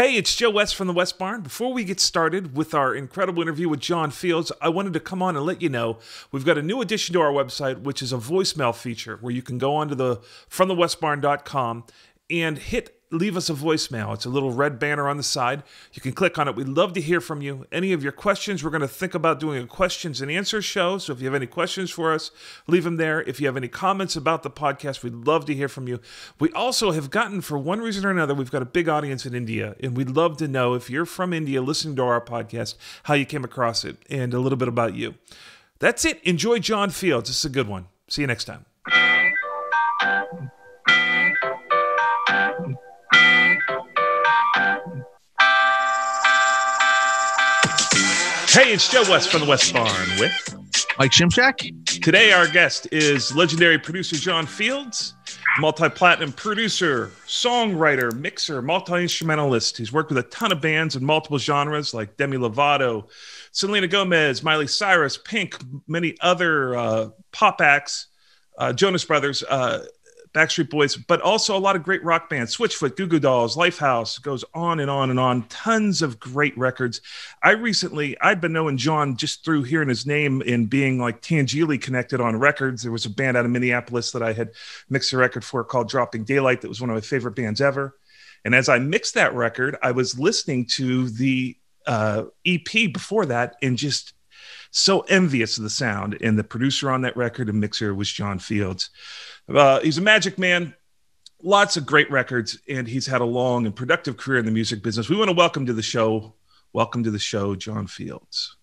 Hey, it's Joe West from the West Barn. Before we get started with our incredible interview with John Fields, I wanted to come on and let you know we've got a new addition to our website, which is a voicemail feature where you can go onto the fromthewestbarn.com and hit leave us a voicemail. It's a little red banner on the side. You can click on it. We'd love to hear from you. Any of your questions, we're going to think about doing a questions and answers show. So if you have any questions for us, leave them there. If you have any comments about the podcast, we'd love to hear from you. We also have gotten, for one reason or another, we've got a big audience in India, and we'd love to know if you're from India listening to our podcast, how you came across it, and a little bit about you. That's it. Enjoy John Fields. This is a good one. See you next time. Hey, it's Joe West from the West Barn with Mike Shimshack. Today, our guest is legendary producer John Fields, multi platinum producer, songwriter, mixer, multi instrumentalist. He's worked with a ton of bands in multiple genres like Demi Lovato, Selena Gomez, Miley Cyrus, Pink, many other uh, pop acts, uh, Jonas Brothers. Uh, Backstreet Boys, but also a lot of great rock bands, Switchfoot, Goo Goo Dolls, Lifehouse, goes on and on and on. Tons of great records. I recently, I'd been knowing John just through hearing his name and being like tangentially connected on records. There was a band out of Minneapolis that I had mixed a record for called Dropping Daylight that was one of my favorite bands ever. And as I mixed that record, I was listening to the uh, EP before that and just so envious of the sound. And the producer on that record and mixer was John Fields. Uh, he's a magic man, lots of great records, and he's had a long and productive career in the music business. We want to welcome to the show. Welcome to the show, John Fields.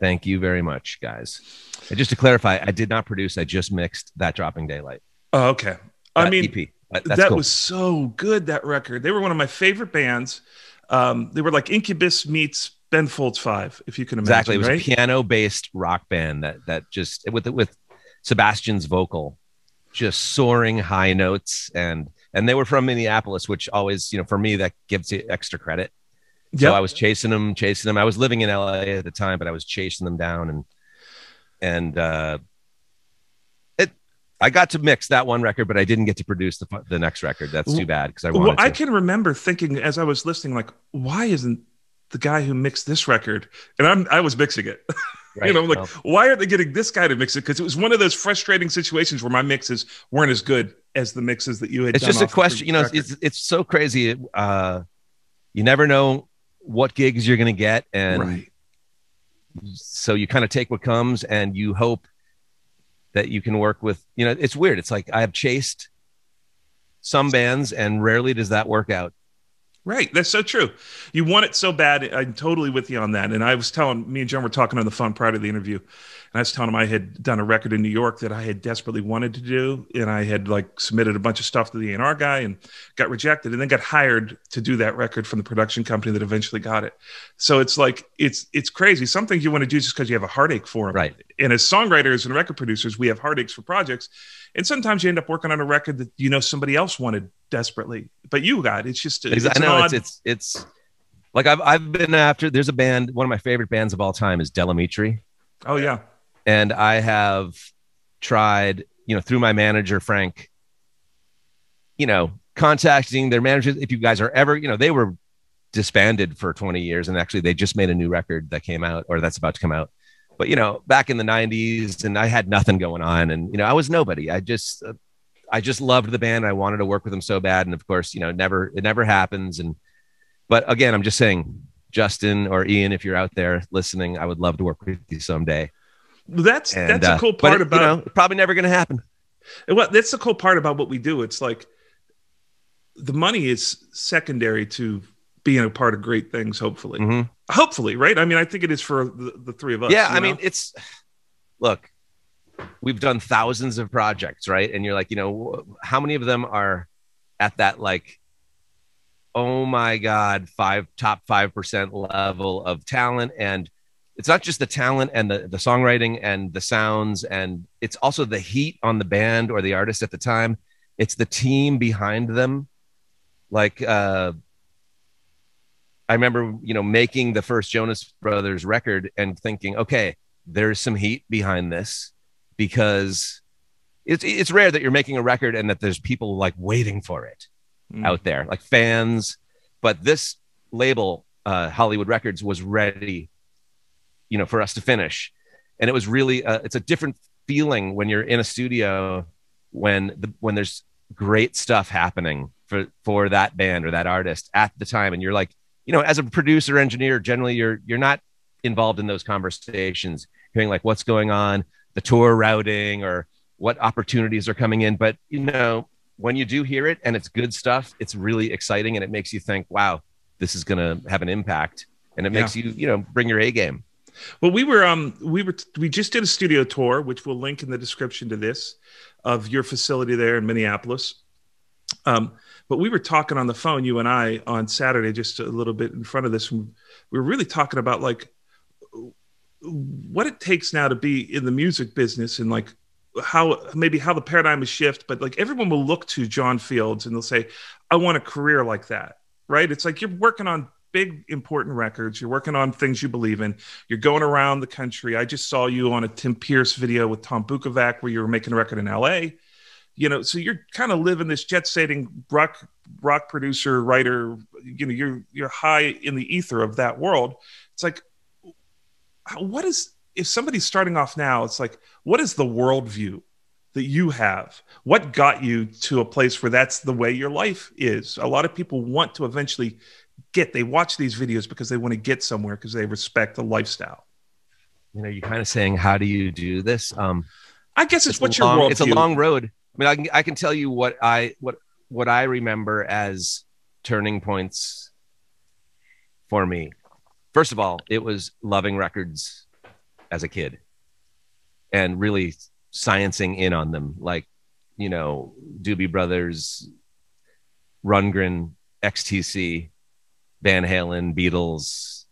Thank you very much, guys. And just to clarify, I did not produce. I just mixed that dropping daylight. Oh, okay. I mean, EP. That's that cool. was so good. That record. They were one of my favorite bands. Um, they were like Incubus meets Ben Folds Five, if you can imagine. Exactly. It was right? a piano-based rock band that that just with with Sebastian's vocal just soaring high notes and and they were from Minneapolis, which always, you know, for me that gives you extra credit. So yep. I was chasing them, chasing them. I was living in LA at the time, but I was chasing them down and and uh it I got to mix that one record, but I didn't get to produce the the next record. That's too bad because I wanted well, I to. can remember thinking as I was listening, like, why isn't the guy who mixed this record? And I'm I was mixing it. Right. You know, I'm like, well, why are they getting this guy to mix it? Because it was one of those frustrating situations where my mixes weren't as good as the mixes that you had. It's just a question. You know, it's it's so crazy. Uh, you never know what gigs you're going to get, and right. so you kind of take what comes, and you hope that you can work with. You know, it's weird. It's like I have chased some bands, and rarely does that work out. Right. That's so true. You want it so bad. I'm totally with you on that. And I was telling me and John were talking on the phone prior to the interview. And I was telling him I had done a record in New York that I had desperately wanted to do. And I had like submitted a bunch of stuff to the A&R guy and got rejected and then got hired to do that record from the production company that eventually got it. So it's like, it's, it's crazy. Some things you want to do just because you have a heartache for them. Right. And as songwriters and record producers, we have heartaches for projects. And sometimes you end up working on a record that, you know, somebody else wanted desperately, but you got, it's just, it's, I know odd... it's, it's, it's like I've, I've been after, there's a band, one of my favorite bands of all time is Del Amitri. Oh yeah and I have tried, you know, through my manager Frank, you know, contacting their managers. If you guys are ever, you know, they were disbanded for 20 years, and actually they just made a new record that came out or that's about to come out. But you know, back in the 90s, and I had nothing going on, and you know, I was nobody. I just, uh, I just loved the band. I wanted to work with them so bad, and of course, you know, never, it never happens. And but again, I'm just saying, Justin or Ian, if you're out there listening, I would love to work with you someday. That's and, that's uh, a cool part it, about you know, probably never going to happen. Well, that's the cool part about what we do. It's like the money is secondary to being a part of great things. Hopefully, mm-hmm. hopefully, right? I mean, I think it is for the, the three of us. Yeah, I know? mean, it's look, we've done thousands of projects, right? And you're like, you know, how many of them are at that like oh my god five top 5% level of talent and it's not just the talent and the, the songwriting and the sounds and it's also the heat on the band or the artist at the time. It's the team behind them. Like uh i remember you know making the first jonas brothers record and thinking okay there's some heat behind this because it's it's rare that you're making a record and that there's people like waiting for it mm. out there like fans. But this label, uh, Hollywood Records, was ready, you know, for us to finish. And it was really, uh, it's a different feeling when you're in a studio when the when there's great stuff happening for for that band or that artist at the time, and you're like, you know, as a producer engineer, generally you're you're not involved in those conversations, hearing like what's going on, the tour routing, or what opportunities are coming in. But you know, when you do hear it and it's good stuff, it's really exciting and it makes you think, wow, this is going to have an impact. And it yeah. makes you, you know, bring your A game. Well, we were, um, we were, we just did a studio tour, which we'll link in the description to this of your facility there in Minneapolis. Um, but we were talking on the phone, you and I, on Saturday, just a little bit in front of this. We were really talking about like what it takes now to be in the music business and like how maybe how the paradigm is shift, but like everyone will look to John Fields and they'll say, I want a career like that. Right. It's like you're working on big important records. You're working on things you believe in. You're going around the country. I just saw you on a Tim Pierce video with Tom Bukovac where you were making a record in LA. You know, so you're kind of living this jet setting rock rock producer, writer, you know, you're you're high in the ether of that world. It's like what is if somebody's starting off now, it's like, what is the worldview that you have? What got you to a place where that's the way your life is? A lot of people want to eventually get, they watch these videos because they want to get somewhere because they respect the lifestyle. You know, you're kind of saying, how do you do this? Um, I guess it's, it's what your long, It's a long road. I mean, I can, I can tell you what I, what, what I remember as turning points for me. First of all, it was loving records as a kid and really sciencing in on them, like, you know, Doobie Brothers, Rundgren, XTC, Van Halen, Beatles,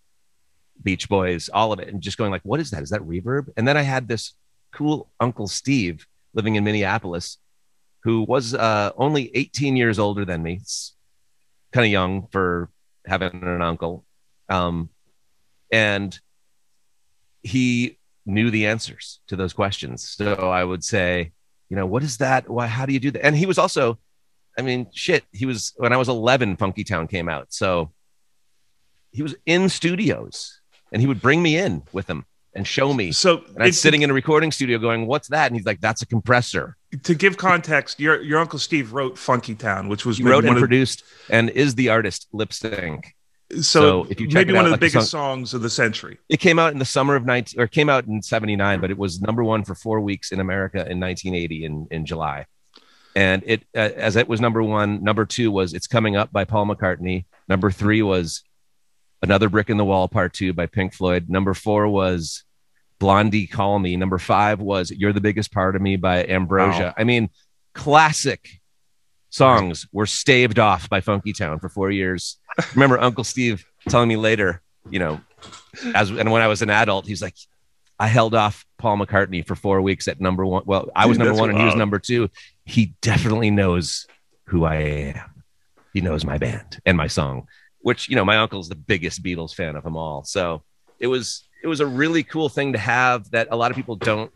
Beach Boys, all of it, and just going like, what is that? Is that reverb? And then I had this cool Uncle Steve living in Minneapolis, who was uh, only 18 years older than me. It's kind of young for having an uncle. Um, and he knew the answers to those questions. So I would say, you know, what is that? Why? How do you do that? And he was also, I mean, shit. He was when I was 11. Funky Town came out, so he was in studios, and he would bring me in with him and show me. So and I'm sitting in a recording studio going, "What's that?" And he's like, "That's a compressor." To give context, your your uncle Steve wrote Funky Town, which was he wrote and produced and is the artist Lipps Inc. so, so if you maybe one out, of the like biggest song, songs of the century. It came out in the summer of 19 or came out in 79, but it was number one for four weeks in America in 1980 in, in July. And it, uh, as it was number one, number two was It's Coming Up by Paul McCartney. Number three was Another Brick in the Wall, part two by Pink Floyd. Number four was Blondie Call Me. Number five was You're the Biggest Part of Me by Ambrosia. Wow. I mean, classic songs were staved off by Funky Town for four years. Remember Uncle Steve telling me later, you know, as and when I was an adult, he's like, I held off Paul McCartney for four weeks at number one. Well, I was Dude, number one and he was number two. He definitely knows who I am. He knows my band and my song, which you know, my uncle's the biggest Beatles fan of them all. So it was it was a really cool thing to have that a lot of people don't.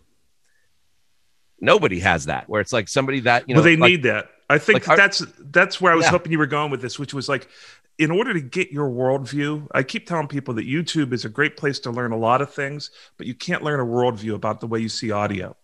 Nobody has that where it's like somebody that you know. Well, they like, need that I think like, that's that's where I was yeah. hoping you were going with this, which was like, in order to get your worldview, I keep telling people that YouTube is a great place to learn a lot of things, but you can't learn a worldview about the way you see audio.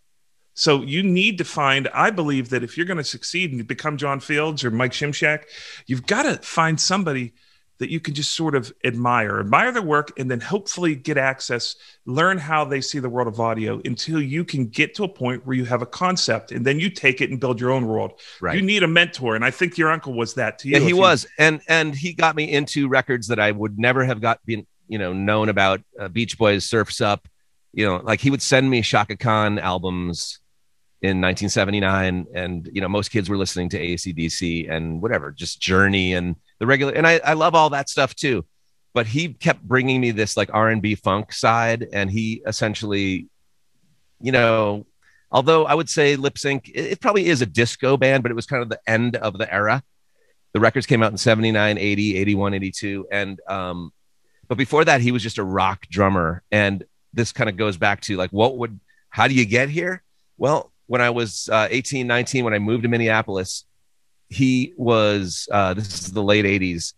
So you need to find. I believe that if you're going to succeed and become John Fields or Mike Shimshack, you've got to find somebody that you can just sort of admire, admire their work, and then hopefully get access, learn how they see the world of audio until you can get to a point where you have a concept and then you take it and build your own world. Right. You need a mentor. And I think your uncle was that to you. Yeah, he was. And and he got me into records that I would never have got been, you know, known about. Uh, Beach Boys, Surfs Up, you know, like he would send me Chaka Khan albums in 1979 and you know most kids were listening to acdc and whatever just journey and the regular and I, I love all that stuff too but he kept bringing me this like r&b funk side and he essentially you know although i would say Lipps Inc. it, it probably is a disco band but it was kind of the end of the era. The records came out in 79 80 81 82 and um but before that he was just a rock drummer and this kind of goes back to like what would how do you get here? Well when i was uh, 18 19 when i moved to minneapolis he was uh, this is the late 80s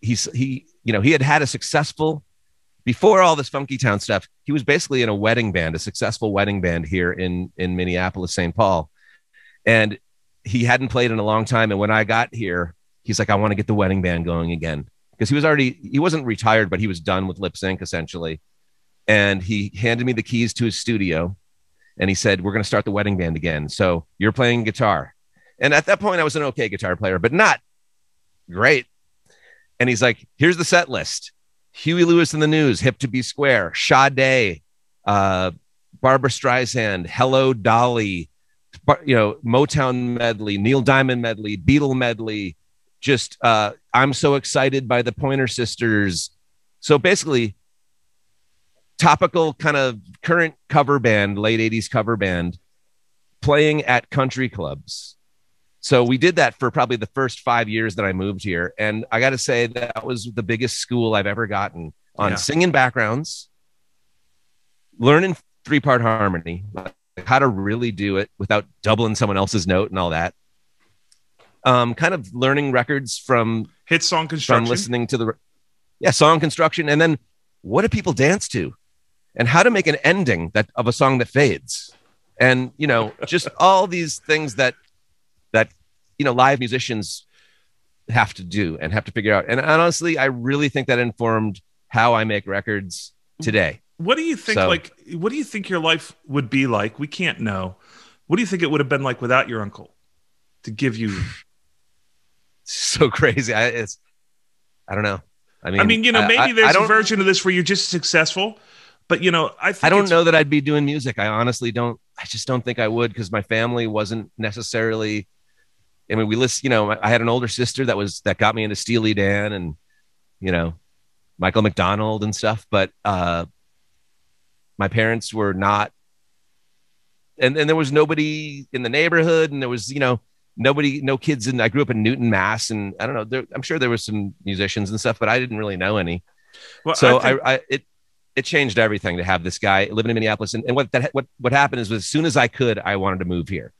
he's he you know he had had a successful before all this funky town stuff he was basically in a wedding band a successful wedding band here in in minneapolis st paul. And he hadn't played in a long time. And when i got here he's like i want to get the wedding band going again. Because he was already he wasn't retired but he was done with Lipps Inc. essentially. And he handed me the keys to his studio. And he said we're going to start the wedding band again. So you're playing guitar and at that point i was an okay guitar player but not great. And he's like here's the set list. Huey lewis and the news hip to be square Sade, uh, Barbra streisand hello dolly you know motown medley neil diamond medley beatle medley just uh, i'm so excited by the pointer sisters. So basically topical kind of current cover band, late 80s cover band, playing at country clubs. So we did that for probably the first five years that I moved here. And I got to say, that was the biggest school I've ever gotten on yeah. singing backgrounds, learning three part harmony, like how to really do it without doubling someone else's note and all that. Um, kind of learning records from hit song construction, from listening to the yeah song construction, and then what do people dance to? and how to make an ending that of a song that fades and you know just all these things that that you know live musicians have to do and have to figure out and honestly i really think that informed how i make records today what do you think so, like what do you think your life would be like we can't know what do you think it would have been like without your uncle to give you so crazy i it's i don't know i mean i mean you know maybe I, there's I a version of this where you're just successful but you know, I I don't know that I'd be doing music. I honestly don't. I just don't think I would because my family wasn't necessarily. I mean, we list. You know, I had an older sister that was that got me into Steely Dan and you know Michael McDonald and stuff. But uh, my parents were not, and and there was nobody in the neighborhood, and there was you know nobody, no kids. And I grew up in Newton, Mass, and I don't know. There, I'm sure there was some musicians and stuff, but I didn't really know any. Well, so I, think- I, I it it changed everything to have this guy living in Minneapolis. And, and what that what what happened is, as soon as I could, I wanted to move here.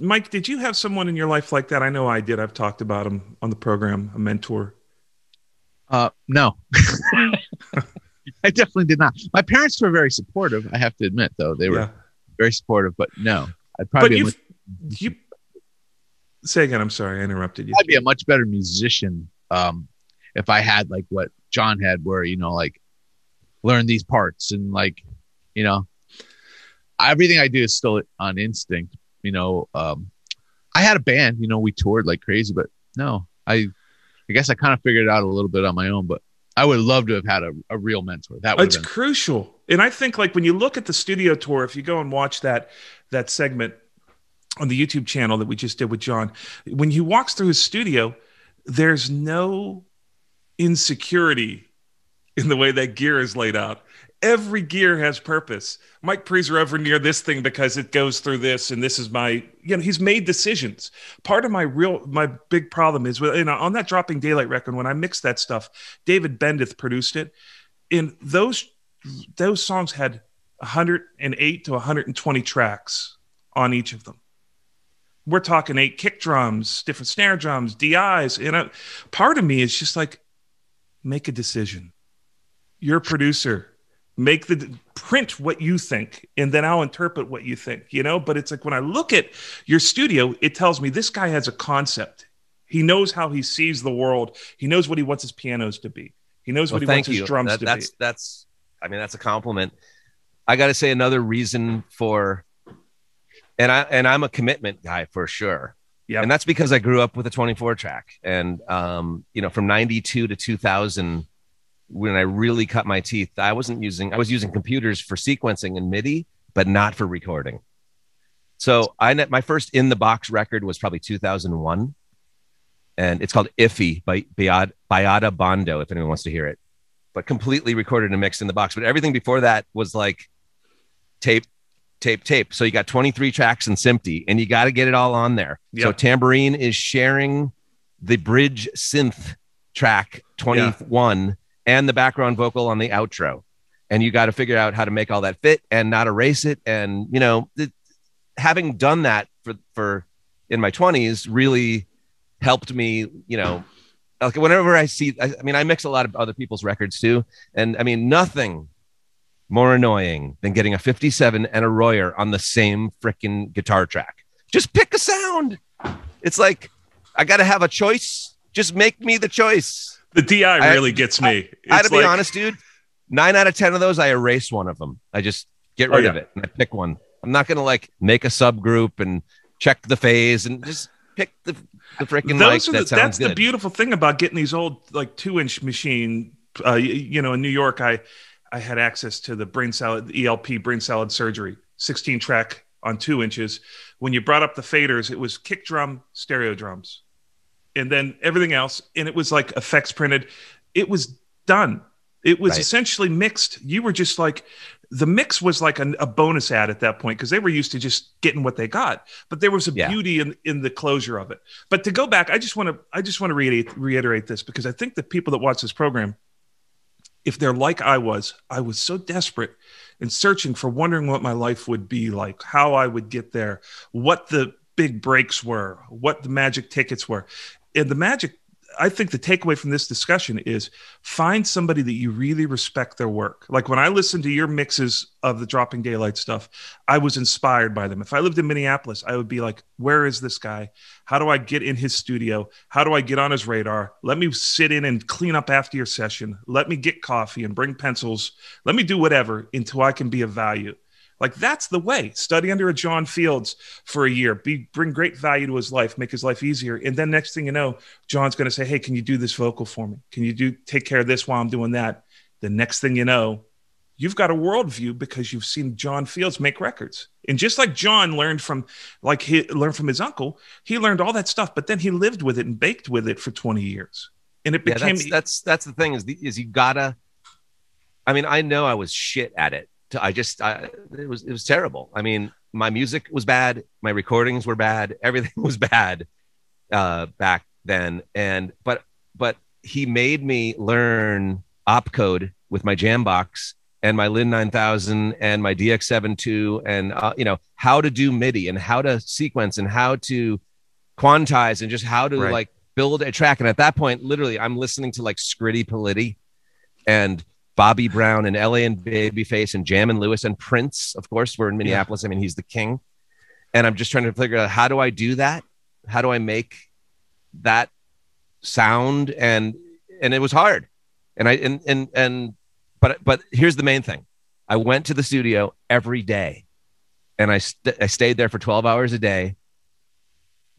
Mike, did you have someone in your life like that? I know I did. I've talked about him on the program, a mentor. Uh, no, I definitely did not. My parents were very supportive. I have to admit, though, they were yeah. very supportive. But no, I'd probably. But you say again. I'm sorry, I interrupted you. I'd be a much better musician um, if I had like what John had, where you know, like learn these parts and like you know everything i do is still on instinct you know um i had a band you know we toured like crazy but no i i guess i kind of figured it out a little bit on my own but i would love to have had a, a real mentor that it's been- crucial and i think like when you look at the studio tour if you go and watch that that segment on the youtube channel that we just did with john when he walks through his studio there's no insecurity in the way that gear is laid out. Every gear has purpose. Mike Prezer over near this thing because it goes through this, and this is my, you know, he's made decisions. Part of my real, my big problem is with, you know, on that dropping daylight record, when I mixed that stuff, David Bendeth produced it. In those, those songs had 108 to 120 tracks on each of them we're talking eight kick drums, different snare drums, DIs. And know, part of me is just like, make a decision your producer make the print what you think and then i'll interpret what you think you know? But it's like when i look at your studio it tells me this guy has a concept. He knows how he sees the world. He knows what he wants his pianos to be. He knows what he wants you. his drums that, to that's, be. that's that's i mean that's a compliment. I got to say another reason for and i and i'm a commitment guy for sure. Yeah and that's because i grew up with a 24 track. And um you know from 92 to 2000 when I really cut my teeth, I wasn't using, I was using computers for sequencing and MIDI, but not for recording. So I my first in the box record was probably 2001, and it's called Iffy by Bayada Bondo. If anyone wants to hear it, but completely recorded and mixed in the box. But everything before that was like tape, tape, tape. So you got 23 tracks and SMPTE, and you got to get it all on there. Yep. So Tambourine is sharing the bridge synth track 21 yeah and the background vocal on the outro. And you got to figure out how to make all that fit and not erase it. And, you know, having done that for, for in my 20s really helped me, you know, like whenever I see, I, I mean, I mix a lot of other people's records too, and I mean, nothing more annoying than getting a 57 and a Royer on the same freaking guitar track. Just pick a sound. It's like I got to have a choice. Just make me the choice. The DI really I, gets me. I, I to like... be honest, dude. Nine out of ten of those, I erase one of them. I just get oh, rid oh, yeah. of it and I pick one. I'm not gonna like make a subgroup and check the phase and just pick the the freaking those mic. That the, that's good. the beautiful thing about getting these old like two inch machine. Uh, you, you know, in New York, I I had access to the brain salad ELP brain salad surgery, 16 track on two inches. When you brought up the faders, it was kick drum, stereo drums, and then everything else. And it was like effects printed. It was done. It was right. essentially mixed. You were just like, the mix was like a, a bonus ad at that point because they were used to just getting what they got. But there was a yeah. beauty in, in the closure of it. But to go back, I just want to I just want to reiterate, reiterate this because I think the people that watch this program if they're like I was, I was so desperate and searching for wondering what my life would be like, how I would get there, what the big breaks were, what the magic tickets were. And the magic I think the takeaway from this discussion is find somebody that you really respect their work. Like when I listened to your mixes of the Dropping Daylight stuff, I was inspired by them. If I lived in Minneapolis, I would be like, where is this guy? How do I get in his studio? How do I get on his radar? Let me sit in and clean up after your session. Let me get coffee and bring pencils. Let me do whatever until I can be of value. Like that's the way. Study under a John Fields for a year, be bring great value to his life, make his life easier. And then next thing you know, John's going to say, "Hey, can you do this vocal for me? Can you do take care of this while I'm doing that?" The next thing you know, you've got a worldview because you've seen John Fields make records. And just like John learned from like he learned from his uncle, he learned all that stuff, but then he lived with it and baked with it for 20 years. And it became yeah, that's, that's that's the thing is the, is you gotta I mean, I know I was shit at it I just, I, it was, it was terrible. I mean, my music was bad. My recordings were bad. Everything was bad uh, back then. And, but, but he made me learn opcode with my Jambox and my Linn 9000 and my DX72 and, uh, you know, how to do MIDI and how to sequence and how to quantize and just how to right. like build a track. And at that point, literally, I'm listening to like Scritti Politti and Bobby Brown and LA and Babyface and Jam and Lewis and Prince, of course, we're in Minneapolis. Yeah. I mean, he's the king. And I'm just trying to figure out how do I do that? How do I make that sound? And and it was hard. And I and and and but but here's the main thing. I went to the studio every day and I st- I stayed there for 12 hours a day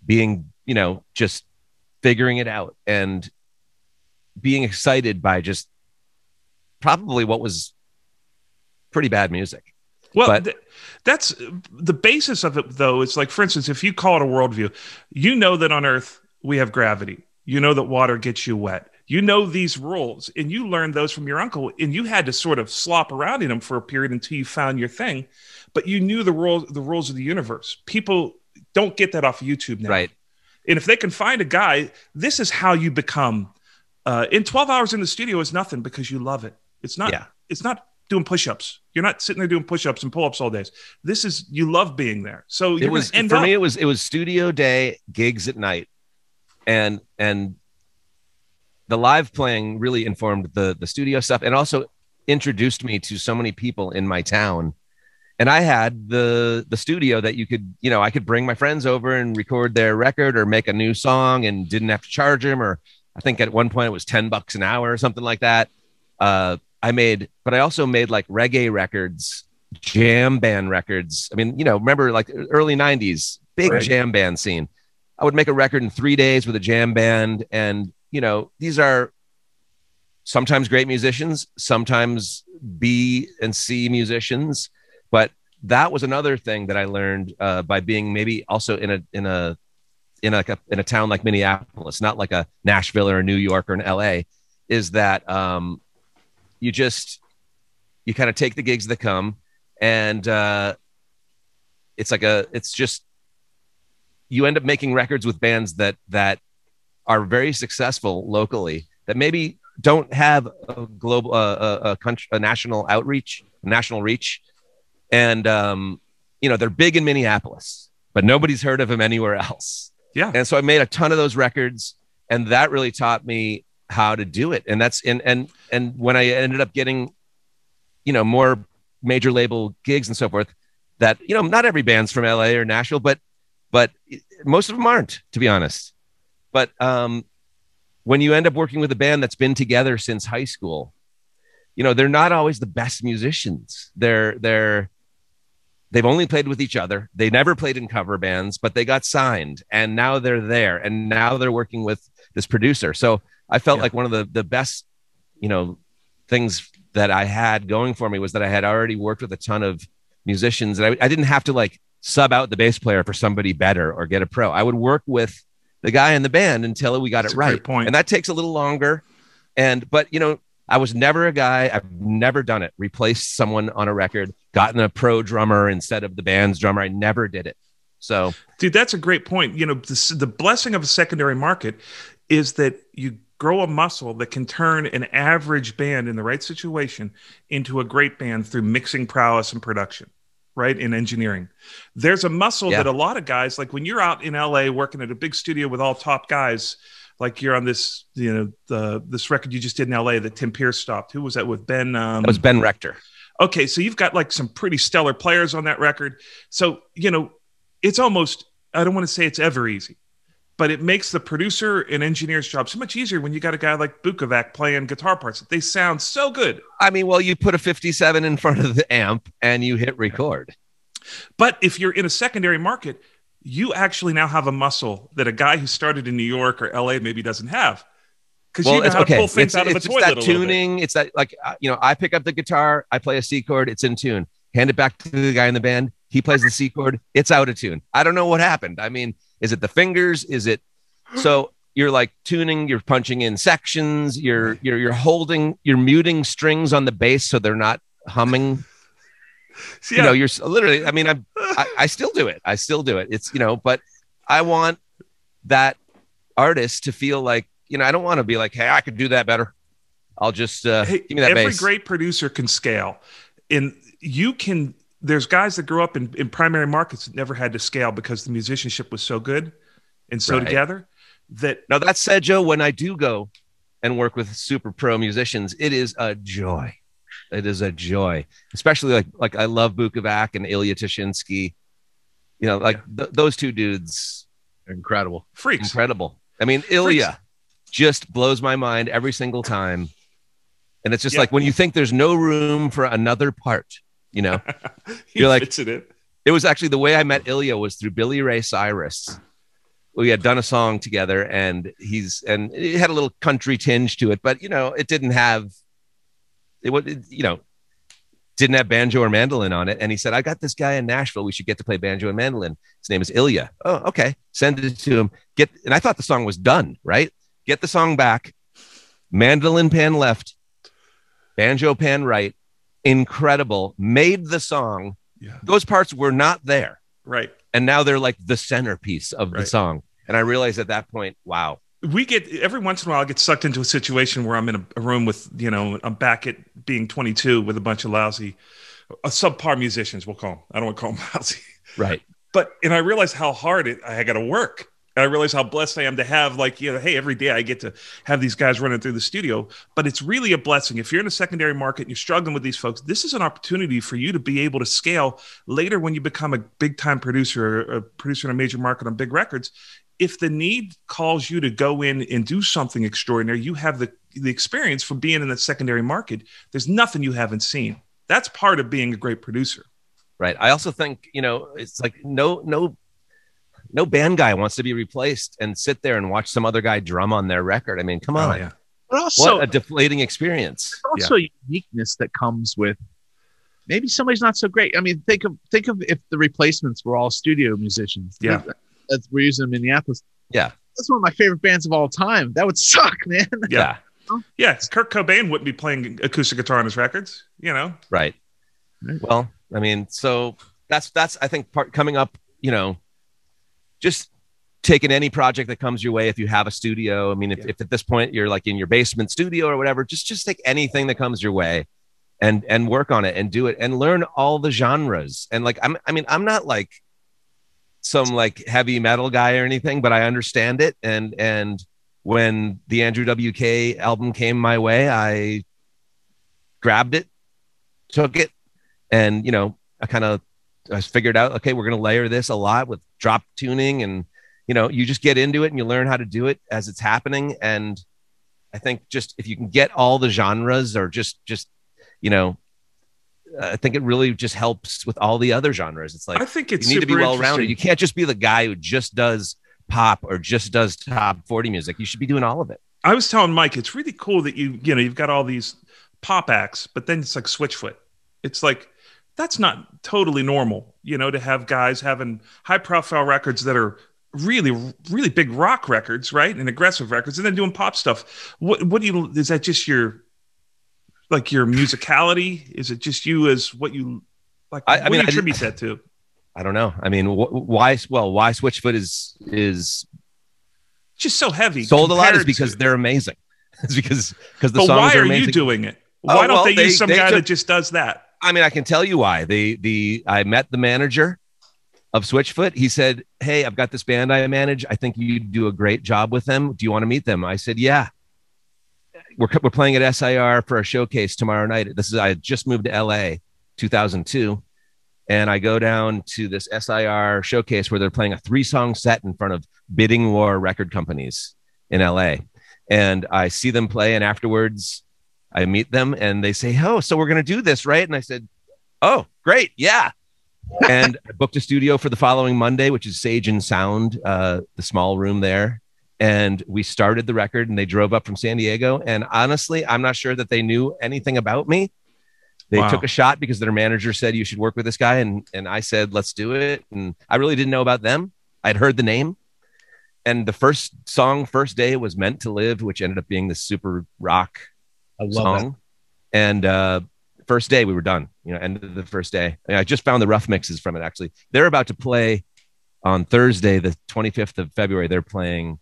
being, you know, just figuring it out and being excited by just probably what was pretty bad music. Well, but, th- that's the basis of it, though. It's like, for instance, if you call it a worldview, you know that on Earth we have gravity. You know that water gets you wet. You know these rules, and you learned those from your uncle, and you had to sort of slop around in them for a period until you found your thing. But you knew the rules, the rules of the universe. People don't get that off YouTube now, right? And if they can find a guy, this is how you become. Uh, in 12 hours in the studio is nothing because you love it. It's not. Yeah. It's not doing push-ups. You're not sitting there doing push-ups and pull-ups all days. This is you love being there. So it was for up. me. It was it was studio day, gigs at night, and and the live playing really informed the the studio stuff, and also introduced me to so many people in my town. And I had the the studio that you could you know I could bring my friends over and record their record or make a new song and didn't have to charge them or I think at one point it was ten bucks an hour or something like that. Uh, I made, but I also made like reggae records, jam band records. I mean, you know, remember like early 90s, big right. jam band scene. I would make a record in three days with a jam band. And, you know, these are sometimes great musicians, sometimes B and C musicians. But that was another thing that I learned uh, by being maybe also in a, in a, in a, in a town like Minneapolis, not like a Nashville or a New York or an LA, is that um, you just you kind of take the gigs that come and uh it's like a it's just you end up making records with bands that that are very successful locally that maybe don't have a global uh, a, a country a national outreach national reach. And um you know they're big in minneapolis but nobody's heard of them anywhere else. Yeah. And so i made a ton of those records and that really taught me how to do it. And that's and and and when I ended up getting, you know, more major label gigs and so forth, that you know, not every band's from LA or Nashville, but but most of them aren't, to be honest. But um, when you end up working with a band that's been together since high school, you know, they're not always the best musicians. They're they're they've only played with each other. They never played in cover bands, but they got signed and now they're there and now they're working with this producer. So I felt yeah. like one of the the best, you know, things that I had going for me was that I had already worked with a ton of musicians and I, I didn't have to like sub out the bass player for somebody better or get a pro. I would work with the guy in the band until we got That's it right. Point. And that takes a little longer. And but you know, I was never a guy, I've never done it, replaced someone on a record, gotten a pro drummer instead of the band's drummer. I never did it. So, dude, that's a great point. You know, this, the blessing of a secondary market is that you grow a muscle that can turn an average band in the right situation into a great band through mixing prowess and production right in engineering. There's a muscle yeah. that a lot of guys like when you're out in la working at a big studio with all top guys like you're on this you know the this record you just did in la that tim pierce stopped. Who was that with? Ben um, that was ben rector. Okay so you've got like some pretty stellar players on that record. So you know it's almost i don't want to say it's ever easy but it makes the producer and engineer's job so much easier when you got a guy like Bukovac playing guitar parts. They sound so good. I mean, well, you put a 57 in front of the amp and you hit record. But if you're in a secondary market, you actually now have a muscle that a guy who started in New York or LA maybe doesn't have. Because well, you know how okay. to pull things it's, out of it's a toilet. That tuning, it's that like uh, you know, I pick up the guitar, I play a C chord, it's in tune. Hand it back to the guy in the band, he plays the C chord, it's out of tune. I don't know what happened. I mean, is it the fingers? Is it so you're like tuning, you're punching in sections, you're you're you're holding, you're muting strings on the bass so they're not humming. Yeah. You know, you're literally. I mean, I'm, I I still do it. I still do it. It's you know, but I want that artist to feel like you know. I don't want to be like, hey, I could do that better. I'll just uh, hey, give me that every bass. great producer can scale, and you can there's guys that grew up in, in primary markets that never had to scale because the musicianship was so good and so right. together that now that said joe when i do go and work with super pro musicians it is a joy it is a joy especially like like i love bukovac and ilya Toshinsky. you know like th- those two dudes are incredible freaks incredible i mean ilya freaks. just blows my mind every single time and it's just yeah. like when you think there's no room for another part you know? You're like it. it was actually the way i met ilya was through billy ray cyrus. We had done a song together and he's and it had a little country tinge to it but you know it didn't have it was you know didn't have banjo or mandolin on it. And he said i got this guy in nashville. We should get to play banjo and mandolin. His name is ilya. Oh okay. Send it to him. Get and i thought the song was done right? Get the song back. Mandolin pan left. Banjo pan right incredible made the song yeah. those parts were not there right and now they're like the centerpiece of right. the song. And I realized at that point, wow. We get every once in a while I get sucked into a situation where I'm in a, a room with, you know, I'm back at being 22 with a bunch of lousy, uh, subpar musicians, we'll call them. I don't want to call them lousy. Right. But, and I realize how hard it, I got to work I realize how blessed I am to have, like, you know, hey, every day I get to have these guys running through the studio. But it's really a blessing. If you're in a secondary market and you're struggling with these folks, this is an opportunity for you to be able to scale later when you become a big time producer, a producer in a major market on big records. If the need calls you to go in and do something extraordinary, you have the, the experience from being in the secondary market. There's nothing you haven't seen. That's part of being a great producer. Right. I also think, you know, it's like no, no no band guy wants to be replaced and sit there and watch some other guy drum on their record. I mean, come oh, on. Oh, yeah. But also, what a deflating experience. also yeah. uniqueness that comes with maybe somebody's not so great. I mean, think of think of if the replacements were all studio musicians. Yeah. That's we're using in Minneapolis. Yeah. That's one of my favorite bands of all time. That would suck, man. Yeah. yeah. Kurt Cobain wouldn't be playing acoustic guitar on his records, you know? Right. right. Well, I mean, so that's that's I think part coming up, you know, just taking any project that comes your way. If you have a studio i mean if, yeah. if at this point you're like in your basement studio or whatever just just take anything that comes your way and and work on it and do it and learn all the genres. And like i'm i mean i'm not like some like heavy metal guy or anything but i understand it. And and when the Andrew WK album came my way, I grabbed it, took it, and you know, I kind of I figured out, okay, we're gonna layer this a lot with drop tuning, and you know, you just get into it and you learn how to do it as it's happening. And I think just if you can get all the genres, or just just you know, I think it really just helps with all the other genres. It's like I think it's you need to be well rounded. You can't just be the guy who just does pop or just does top 40 music. You should be doing all of it. I was telling Mike, it's really cool that you, you know, you've got all these pop acts, but then it's like Switchfoot. It's like that's not totally normal, you know, to have guys having high profile records that are really, really big rock records, right? And aggressive records, and then doing pop stuff. What what do you is that just your like your musicality? Is it just you as what you like? I- I what mean, do you I attribute that to? I don't know. I mean, wh- why? Well, why Switchfoot is is just so heavy. sold a lot is because to- they're amazing. It's because because the But songs why are are you doing it? Oh, Why don't well, they, they- use some they guy took- that just does that? I mean, I can tell you why. The the I met the manager of Switchfoot. He said, "Hey, I've got this band I manage. I think you do a great job with them. Do you want to meet them?" I said, "Yeah." We're we're playing at SIR for a showcase tomorrow night. This is I just moved to LA, 2002, and I go down to this SIR showcase where they're playing a three song set in front of bidding war record companies in LA, and I see them play, and afterwards. I meet them and they say, Oh, so we're going to do this, right? And I said, Oh, great. Yeah. and I booked a studio for the following Monday, which is Sage and Sound, uh, the small room there. And we started the record and they drove up from San Diego. And honestly, I'm not sure that they knew anything about me. They Wow. took a shot because their manager said you should work with this guy. And, and I said, let's do it. And I really didn't know about them. I'd heard the name. And the first song, first day, was Meant to Live, which ended up being the super rock I love song. And uh, first day we were done. You know, end of the first day. And I just found the rough mixes from it. Actually, they're about to play on Thursday, the 25th of February. They're playing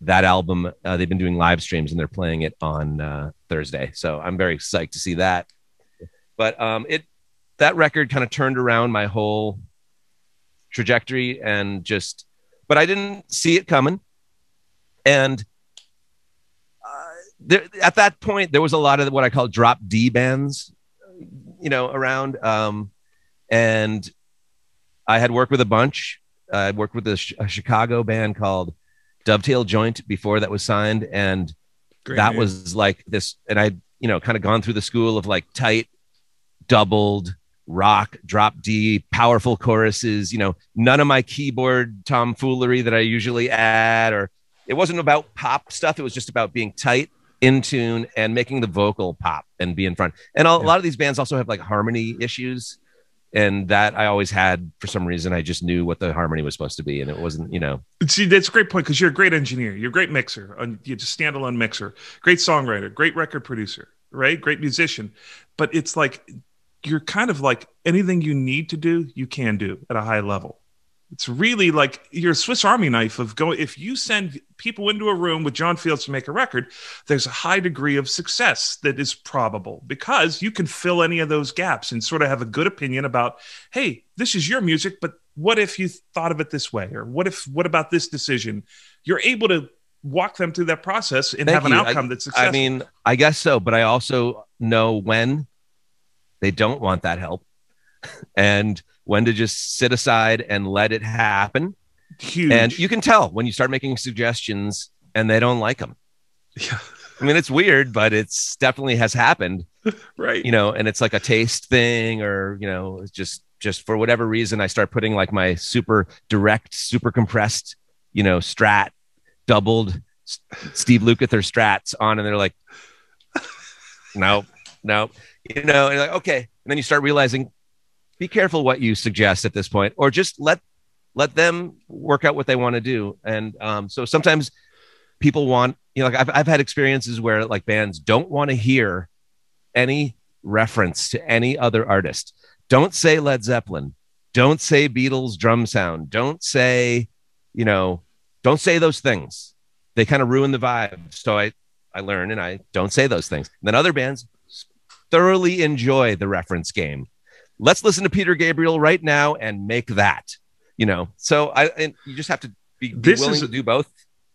that album. Uh, they've been doing live streams and they're playing it on uh, Thursday. So I'm very psyched to see that. But um, it that record kind of turned around my whole trajectory and just. But I didn't see it coming, and there, at that point, there was a lot of what I call drop D bands, you know, around. Um, and I had worked with a bunch. I worked with a, a Chicago band called Dovetail Joint before that was signed, and Great that was like this. And I, you know, kind of gone through the school of like tight, doubled rock, drop D, powerful choruses. You know, none of my keyboard tomfoolery that I usually add, or it wasn't about pop stuff. It was just about being tight, in tune, and making the vocal pop and be in front. And a, Yeah. lot of these bands also have like harmony issues. And that I always had for some reason. I just knew what the harmony was supposed to be, and it wasn't, you know. See, that's a great point because you're a great engineer. You're a great mixer. You're just standalone mixer. Great songwriter. Great record producer. Right. Great musician. But it's like you're kind of like anything you need to do, you can do at a high level. It's really like your Swiss Army knife of going. If you send people into a room with John Fields to make a record, there's a high degree of success that is probable because you can fill any of those gaps and sort of have a good opinion about, hey, this is your music, but what if you thought of it this way, or what if what about this decision? You're able to walk them through that process and Thank have an you. outcome that's successful. I mean, I guess so, but I also know when they don't want that help and when to just sit aside and let it happen. huge. And you can tell when you start making suggestions and they don't like them. yeah, I mean, it's weird, but it's definitely has happened, right. you know, and it's like a taste thing or, you know, it's just, just for whatever reason, I start putting like my super direct, super compressed, you know, strat doubled Steve Lukather strats on, and they're like, no, no, you know, and you're like, okay. And then you start realizing, be careful what you suggest at this point, or just let let them work out what they want to do. And um, so sometimes people want, you know, like I've I've had experiences where like bands don't want to hear any reference to any other artist. Don't say Led Zeppelin. Don't say Beatles drum sound. Don't say, you know, don't say those things. They kind of ruin the vibe. So I, I learn and I don't say those things. And then other bands thoroughly enjoy the reference game. Let's listen to Peter Gabriel right now and make that, you know. So I, and you just have to be, be This willing is- to do both.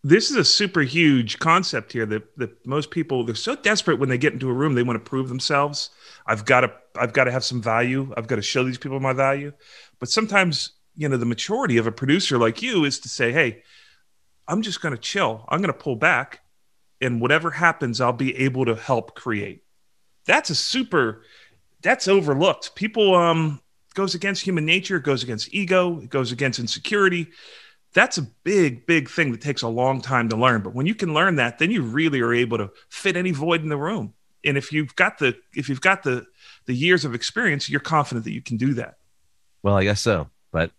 this is a super huge concept here that, that most people they're so desperate when they get into a room they want to prove themselves. I've got to i've got to have some value. I've got to show these people my value. But sometimes you know the maturity of a producer like you is to say hey i'm just going to chill. I'm going to pull back and whatever happens i'll be able to help create. That's a super that's overlooked. People um goes against human nature goes against ego it goes against insecurity. That's a big big thing that takes a long time to learn. But when you can learn that then you really are able to fit any void in the room. And if you've got the if you've got the the years of experience you're confident that you can do that. Well i guess so. But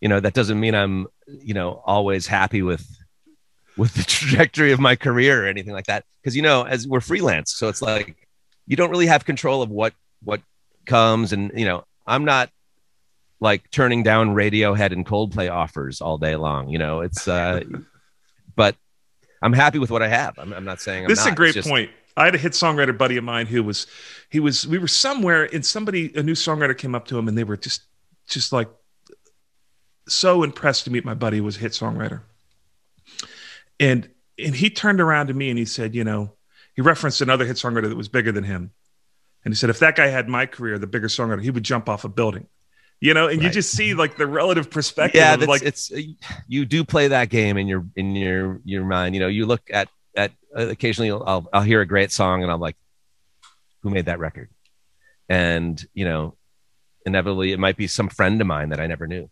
you know that doesn't mean i'm you know always happy with with the trajectory of my career or anything like that. Because you know as we're freelance so it's like you don't really have control of what what comes. And you know i'm not like turning down radiohead and coldplay offers all day long you know? It's uh but i'm happy with what i have. I'm, I'm not saying I'm this not. is a great just, point. I had a hit songwriter buddy of mine who was he was we were somewhere and somebody a new songwriter came up to him and they were just just like so impressed to meet my buddy who was a hit songwriter. And and he turned around to me and he said you know he referenced another hit songwriter that was bigger than him and he said if that guy had my career the bigger songwriter he would jump off a building. You know and right. you just see like the relative perspective yeah like it's you do play that game in your in your your mind. You know you look at at uh, occasionally I'll, I'll hear a great song and i'm like who made that record? And you know inevitably it might be some friend of mine that i never knew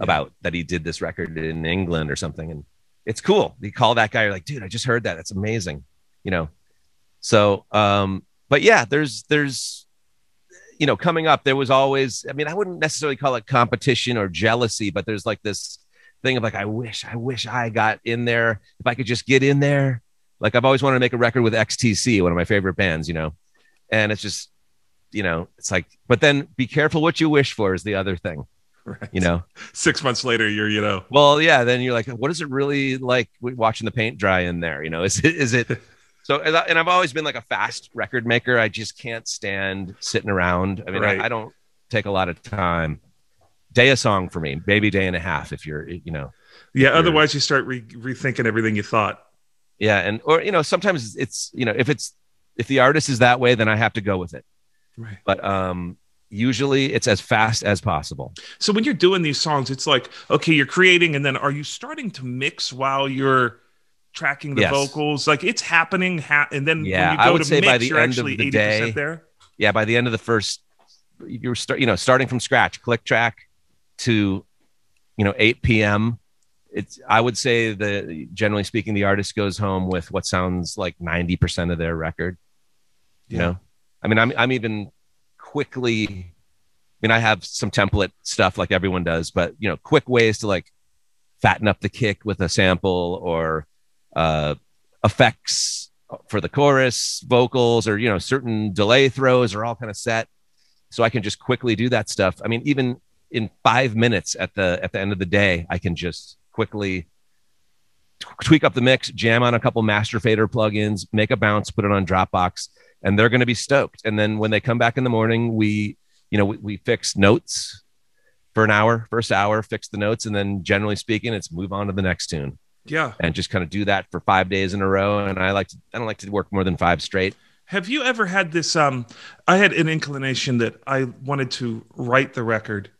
about that he did this record in england or something. And it's cool. You call that guy you're like dude i just heard that. That's amazing. You know? So um but yeah there's there's you know, coming up, there was always, I mean, I wouldn't necessarily call it competition or jealousy, but there's like this thing of like, I wish, I wish I got in there. If I could just get in there. Like I've always wanted to make a record with XTC, one of my favorite bands, you know, and it's just, you know, it's like, but then be careful what you wish for is the other thing. Right. You know, six months later, you're, you know, well, yeah. Then you're like, what is it really like watching the paint dry in there? You know, is it, is it, So, and I've always been like a fast record maker. I just can't stand sitting around. I mean, right. I, I, don't take a lot of time. Day a song for me, maybe day and a half if you're, you know. Yeah. Otherwise, you start re- rethinking everything you thought. Yeah, and or you know, sometimes it's you know, if it's if the artist is that way, then I have to go with it. Right. But um, usually it's as fast as possible. So when you're doing these songs, it's like okay, you're creating, and then are you starting to mix while you're tracking the yes. vocals. Like it's happening. Ha- and then yeah, I would say mix, by the end of the day, there. Yeah, by the end of the first, you're start, you know, starting from scratch, click track to, you know, 8 p.m. It's, I would say that generally speaking, the artist goes home with what sounds like 90% of their record. You yeah. know, I mean, I'm, I'm even quickly, I mean, I have some template stuff like everyone does, but, you know, quick ways to like fatten up the kick with a sample or, uh, effects for the chorus, vocals, or you know, certain delay throws are all kind of set. So I can just quickly do that stuff. I mean, even in five minutes at the at the end of the day, I can just quickly tweak up the mix, jam on a couple master fader plugins, make a bounce, put it on Dropbox, and they're going to be stoked. And then when they come back in the morning, we you know we, we fix notes for an hour, first hour, fix the notes, and then generally speaking, it's move on to the next tune. Yeah. And just kind of do that for five days in a row. And I like to, I don't like to work more than five straight. Have you ever had this? Um, I had an inclination that I wanted to write the record.